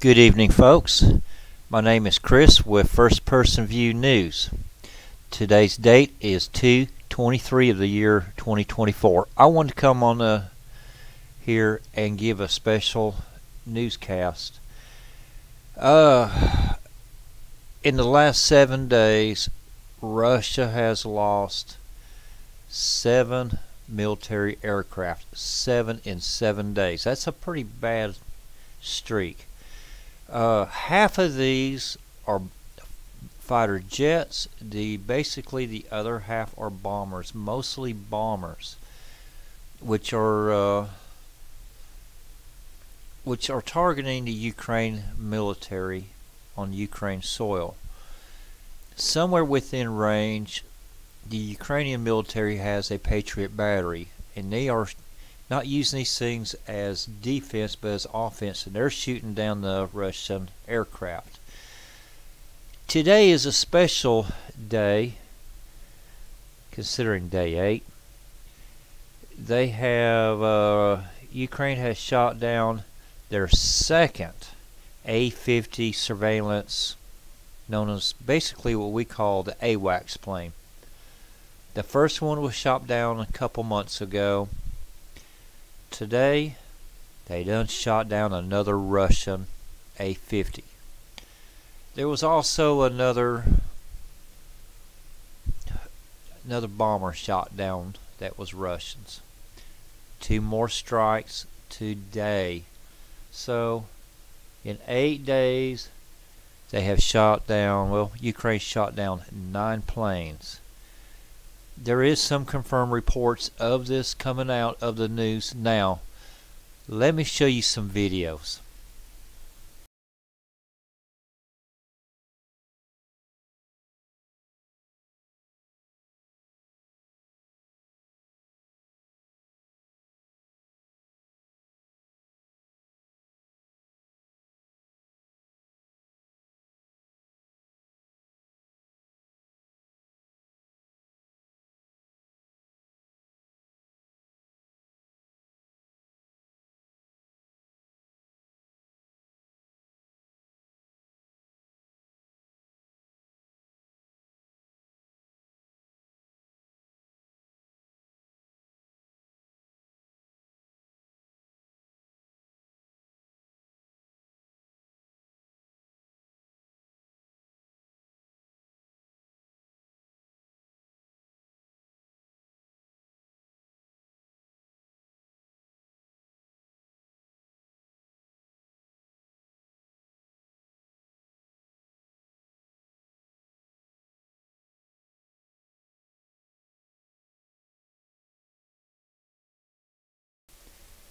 Good evening, folks. My name is Chris with First Person View News. Today's date is 2 23 of the year 2024. I want to come on uh, here and give a special newscast. Uh, in the last seven days, Russia has lost seven military aircraft. Seven in seven days. That's a pretty bad streak. Uh, half of these are fighter jets. The basically the other half are bombers, mostly bombers, which are uh, which are targeting the Ukraine military on Ukraine soil. Somewhere within range, the Ukrainian military has a Patriot battery, and they are not using these things as defense but as offense, and they're shooting down the Russian aircraft. Today is a special day, considering day 8. They have, uh, Ukraine has shot down their second A-50 surveillance, known as basically what we call the AWACS plane. The first one was shot down a couple months ago today they done shot down another Russian A-50. There was also another another bomber shot down that was Russians. Two more strikes today. So in eight days they have shot down well Ukraine shot down nine planes there is some confirmed reports of this coming out of the news now. Let me show you some videos.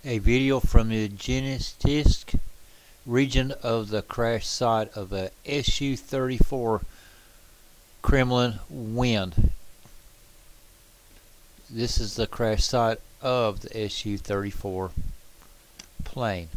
A video from the Genichesk region of the crash site of a Su-34 Crimean Wind. This is the crash site of the Su-34 plane.